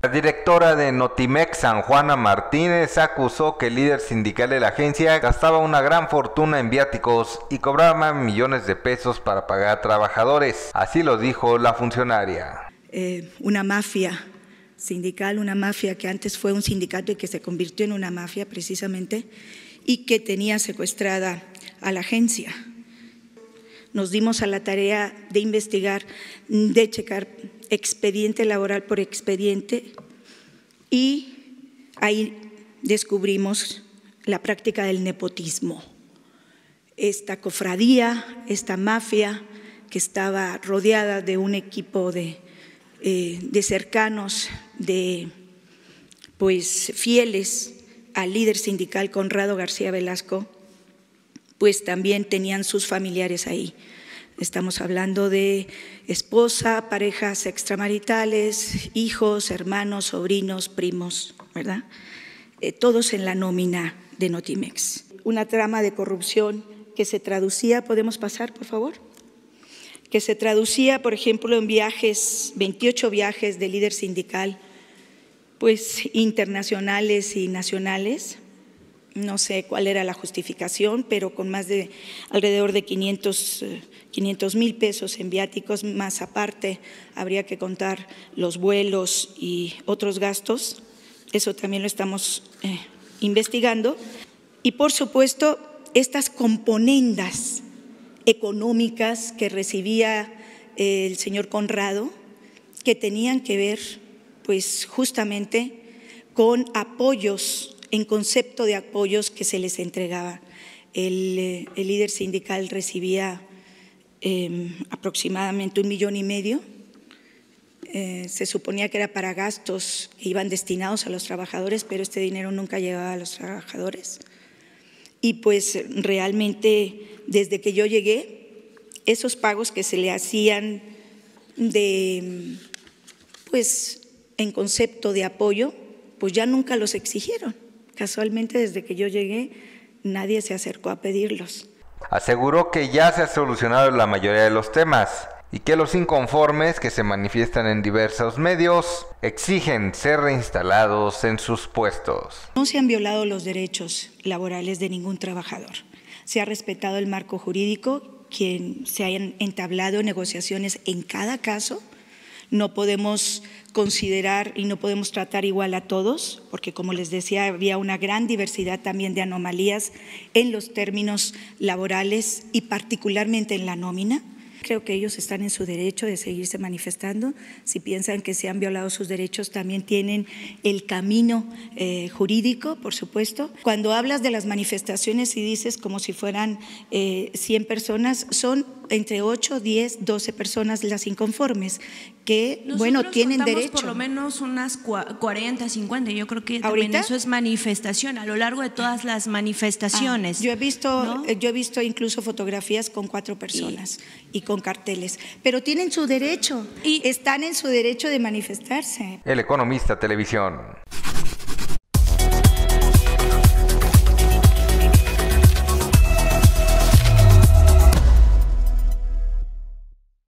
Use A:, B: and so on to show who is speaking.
A: La directora de Notimex, San Juana Martínez, acusó que el líder sindical de la agencia gastaba una gran fortuna en viáticos y cobraba millones de pesos para pagar a trabajadores. Así lo dijo la funcionaria.
B: Eh, una mafia sindical, una mafia que antes fue un sindicato y que se convirtió en una mafia precisamente, y que tenía secuestrada a la agencia. Nos dimos a la tarea de investigar, de checar expediente laboral por expediente y ahí descubrimos la práctica del nepotismo. Esta cofradía, esta mafia que estaba rodeada de un equipo de, eh, de cercanos, de pues fieles al líder sindical Conrado García Velasco, pues también tenían sus familiares ahí. Estamos hablando de esposa, parejas extramaritales, hijos, hermanos, sobrinos, primos, ¿verdad? Eh, todos en la nómina de Notimex. Una trama de corrupción que se traducía, ¿podemos pasar, por favor? Que se traducía, por ejemplo, en viajes, 28 viajes de líder sindical, pues internacionales y nacionales, no sé cuál era la justificación, pero con más de alrededor de 500 mil pesos en viáticos, más aparte habría que contar los vuelos y otros gastos. Eso también lo estamos eh, investigando. Y por supuesto, estas componendas económicas que recibía eh, el señor Conrado, que tenían que ver, pues justamente, con apoyos en concepto de apoyos que se les entregaba. El, eh, líder sindical recibía em, aproximadamente un millón y medio. Eh, se suponía que era para gastos que iban destinados a los trabajadores, pero este dinero nunca llegaba a los trabajadores. Y pues realmente desde que yo llegué, esos pagos que se le hacían de, pues en concepto de apoyo, pues ya nunca los exigieron. Casualmente desde que yo llegué nadie se acercó a pedirlos.
A: Aseguró que ya se ha solucionado la mayoría de los temas y que los inconformes que se manifiestan en diversos medios exigen ser reinstalados en sus puestos.
B: No se han violado los derechos laborales de ningún trabajador. Se ha respetado el marco jurídico, quien se hayan entablado negociaciones en cada caso no podemos considerar y no podemos tratar igual a todos, porque como les decía, había una gran diversidad también de anomalías en los términos laborales y particularmente en la nómina. Creo que ellos están en su derecho de seguirse manifestando. Si piensan que se han violado sus derechos, también tienen el camino eh, jurídico, por supuesto. Cuando hablas de las manifestaciones y dices como si fueran 100 eh, personas, son entre 8, 10, 12 personas las inconformes que, bueno, tienen derecho.
C: por lo menos unas 40, 50. Yo creo que también eso es manifestación a lo largo de todas las manifestaciones.
B: Ah, yo he visto, eh, yo he visto incluso fotografías con cuatro personas y, con carteles, pero tienen su derecho y están en su derecho de manifestarse.
A: El economista televisión.